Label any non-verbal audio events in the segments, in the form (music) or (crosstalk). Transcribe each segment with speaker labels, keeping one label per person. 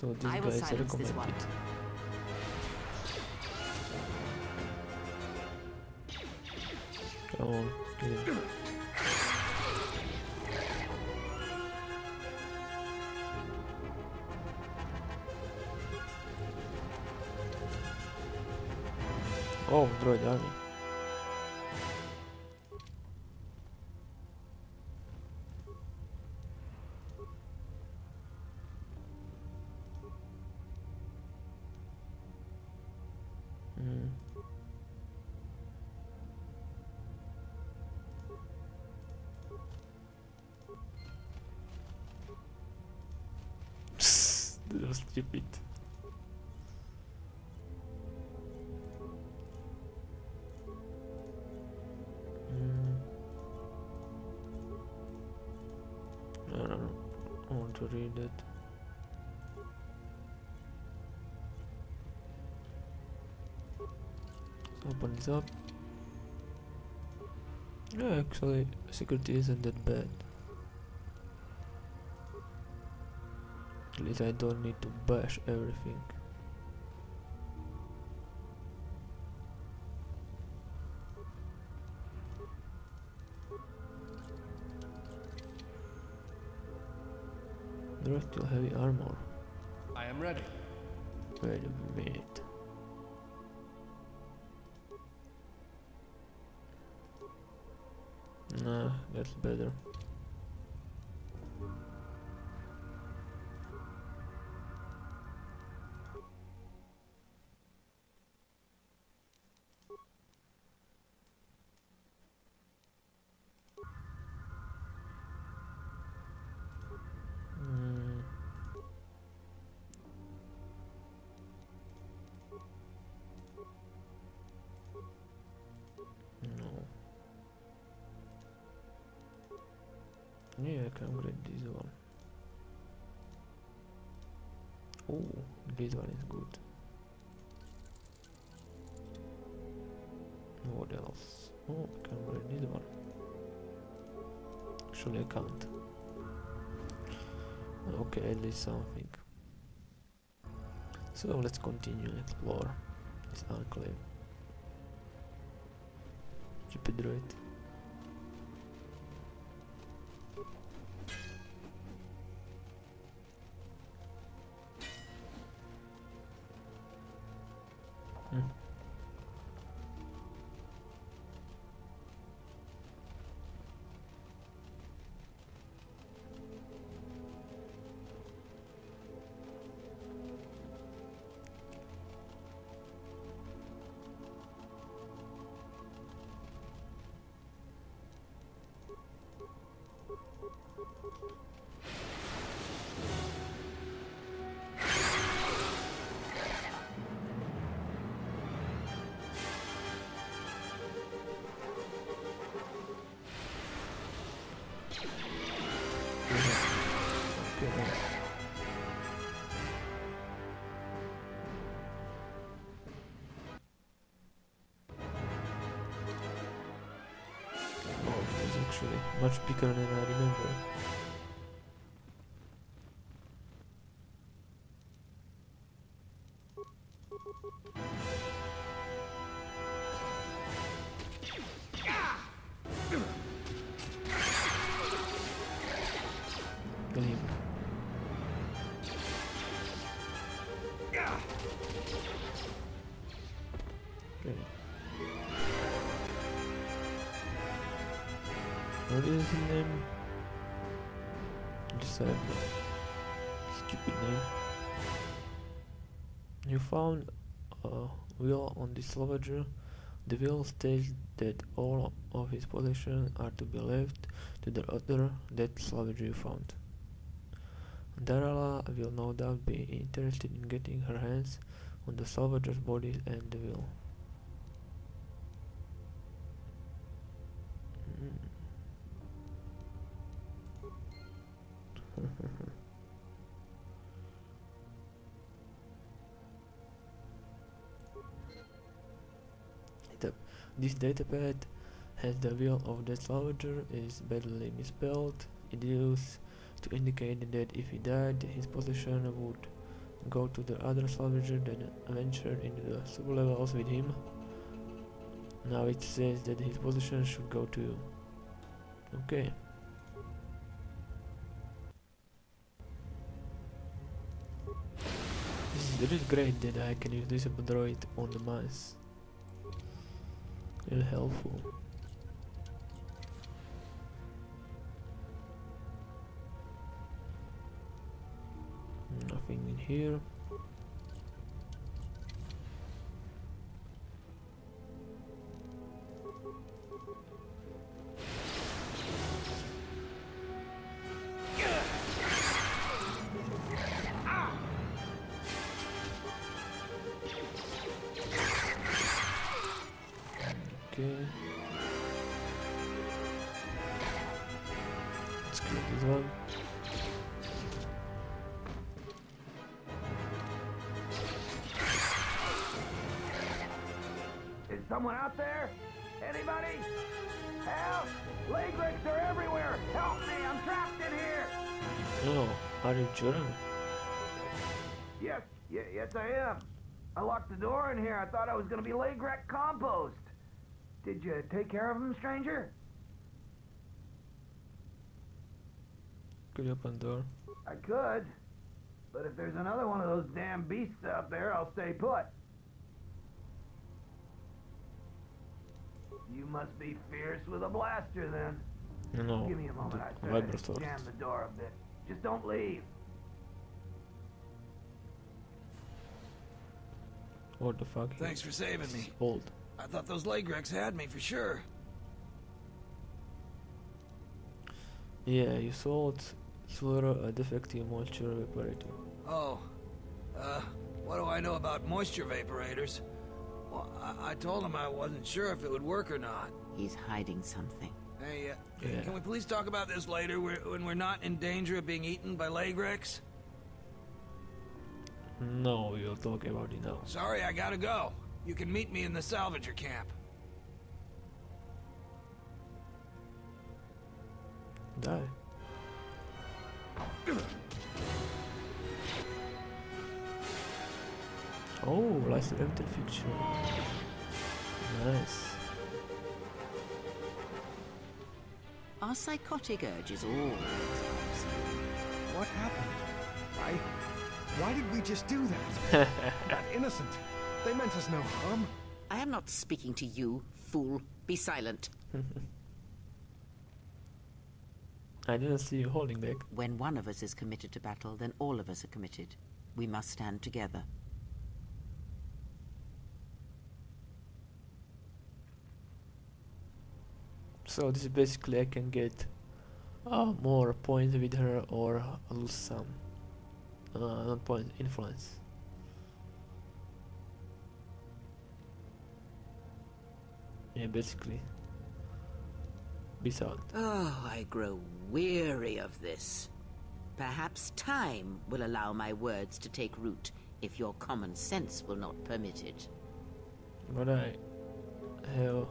Speaker 1: So this
Speaker 2: I
Speaker 1: guy
Speaker 2: will
Speaker 1: is
Speaker 2: silence this
Speaker 1: recommended.
Speaker 2: one.
Speaker 1: Oh, Come on. Oh, droid army. Was stupid. Mm. I don't want to read it. Open this up. Yeah, actually, security isn't that bad. I don't need to bash everything. The rest still heavy armor.
Speaker 3: I am ready.
Speaker 1: Wait a minute. Nah, that's better. Yeah, I can grade this one. Oh, this one is good. What else? Oh, I can grade this one. Actually, I can't. Okay, at least something. So let's continue and explore this enclave. Stupid droid. Hmm. Actually much bigger than I remember. What is his name? Just a stupid name. You found a will on the Salvager. The will states that all of his possessions are to be left to the other that Salvager you found. Darala will no doubt be interested in getting her hands on the Salvager's body and the will. This datapad has the will of the Salvager is badly misspelled. It used to indicate that if he died, his position would go to the other salvager, then venture into the sublevels with him. Now it says that his position should go to you. Okay. This is really great that I can use this droid on the mice. Really helpful. Nothing in here. Okay. Let's kill this one.
Speaker 2: Is someone out there? Anybody? Help! Leg are everywhere! Help me! I'm trapped in here!
Speaker 1: Oh, are you Jorran?
Speaker 2: Yes, yes I am. I locked the door in here. I thought I was gonna be laigrek compost. Did you take care of him, stranger?
Speaker 1: Could you open the door?
Speaker 2: I could. But if there's another one of those damn beasts out there, I'll stay put. You must be fierce with a blaster then.
Speaker 1: No,
Speaker 2: Give me a moment. I
Speaker 1: the
Speaker 2: started
Speaker 1: Vibro
Speaker 2: to
Speaker 1: sword.
Speaker 2: jam the door a bit. Just don't leave.
Speaker 1: What the fuck?
Speaker 3: Thanks for saving me.
Speaker 1: Old.
Speaker 3: I thought those laigreks had me for sure.
Speaker 1: Yeah, you sold Suulru a defective moisture evaporator.
Speaker 3: Oh, uh, what do I know about moisture evaporators? Well, I, I told him I wasn't sure if it would work or not.
Speaker 4: He's hiding something.
Speaker 3: Hey, uh,
Speaker 1: Yeah.
Speaker 3: can we please talk about this later whe- when we're not in danger of being eaten by laigreks?
Speaker 1: No, we will talk about it now.
Speaker 3: Sorry, I gotta go. You can meet me in the salvager camp.
Speaker 1: Die. Oh, license limited fixture. Nice.
Speaker 4: Our psychotic urge is obscene.
Speaker 5: What happened? Why? Why did we just do that? (laughs) that innocent. They meant us no harm.
Speaker 4: I am not speaking to you, fool. Be silent. (laughs)
Speaker 1: I didn't see you holding back.
Speaker 4: When one of us is committed to battle, then all of us are committed. We must stand together.
Speaker 1: So this is basically I can get uh, more points with her or lose some. Uh, not points, influence. Yeah, basically. Peace out.
Speaker 4: Oh, I grow weary of this. Perhaps time will allow my words to take root if your common sense will not permit it.
Speaker 1: But I have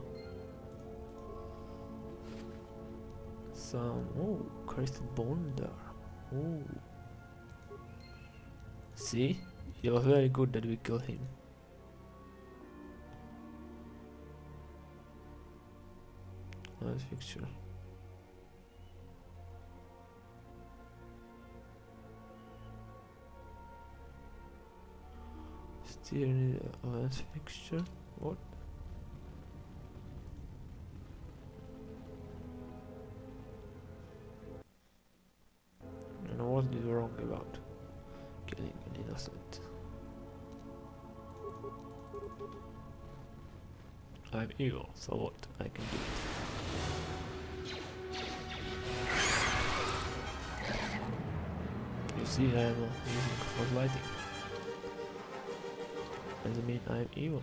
Speaker 1: some oh crystal bonder. Oh see? It was very good that we killed him. Nice picture. Still need a lens fixture. What? And what is wrong about killing an innocent? I'm evil, so what? I can do it. You see, I am uh, using for lighting. Doesn't mean I'm evil.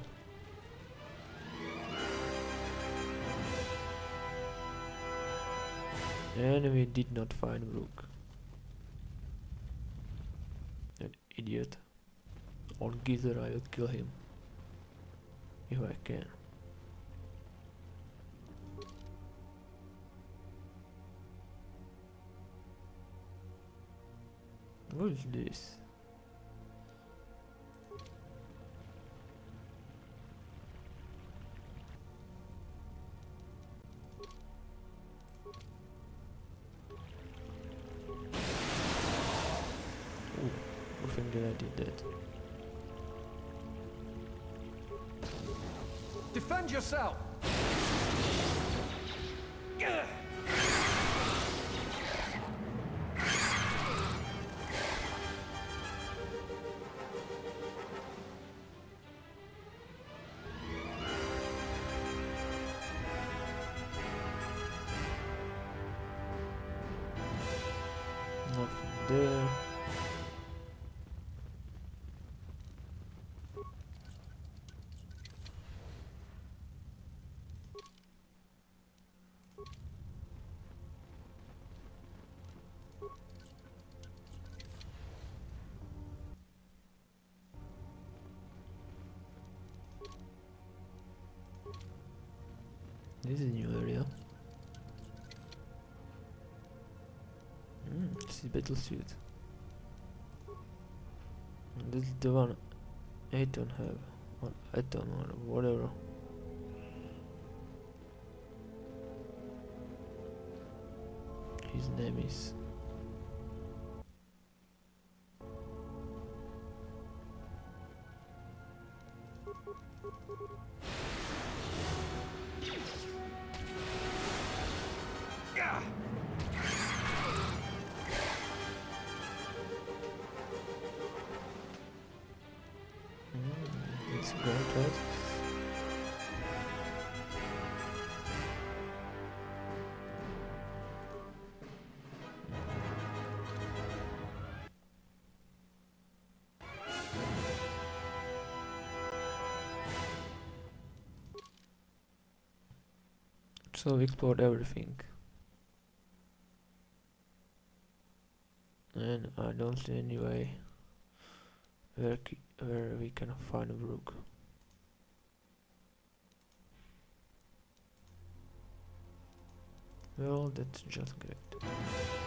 Speaker 1: And we did not find Brook. An idiot. Or geezer, I would kill him. If I can. What is this? I did that.
Speaker 5: Defend yourself!
Speaker 1: There. This is a new area. This is battle suit. This is the one I don't have, or I don't know, whatever. His name is. So we explored everything. And I don't see any way where, where we can find a brook. Well, that's just great.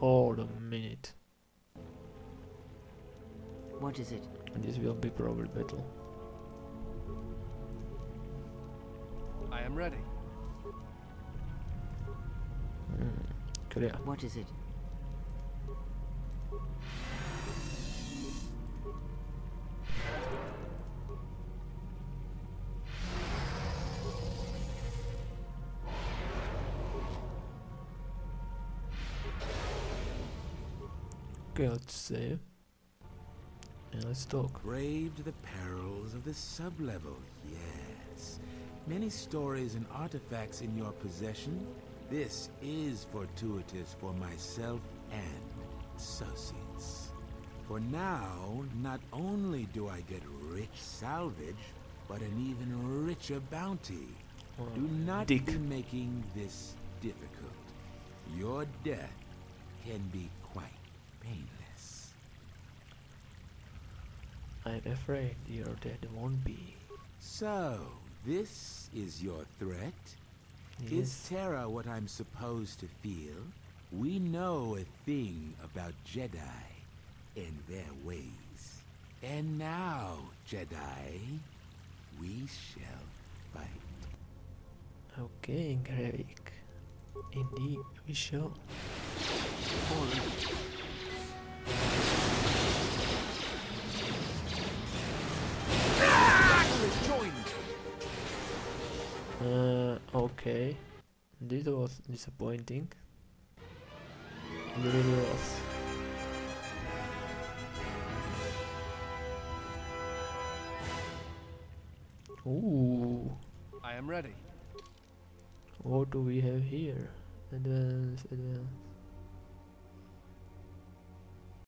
Speaker 1: Hold a minute.
Speaker 4: What is it?
Speaker 1: This will be probably battle.
Speaker 5: I am ready.
Speaker 1: Mm. Clear.
Speaker 4: What is it?
Speaker 1: Okay, let's save. And let's talk.
Speaker 6: Braved the perils of the sublevel, yes. Many stories and artifacts in your possession. This is fortuitous for myself and associates. For now, not only do I get rich salvage, but an even richer bounty.
Speaker 1: Oh,
Speaker 6: Do not
Speaker 1: Dick.
Speaker 6: be making this difficult. Your death can be painless.
Speaker 1: I'm afraid your dead won't be.
Speaker 6: So, this is your threat? Is
Speaker 1: Yes.
Speaker 6: Terra what I'm supposed to feel? We know a thing about Jedi and their ways. And now, Jedi, we shall fight.
Speaker 1: Okay, Gravik. Indeed, we shall. Uh, okay. This was disappointing. It really was. Ooh,
Speaker 5: I am ready.
Speaker 1: what do we have here? Advance, advance.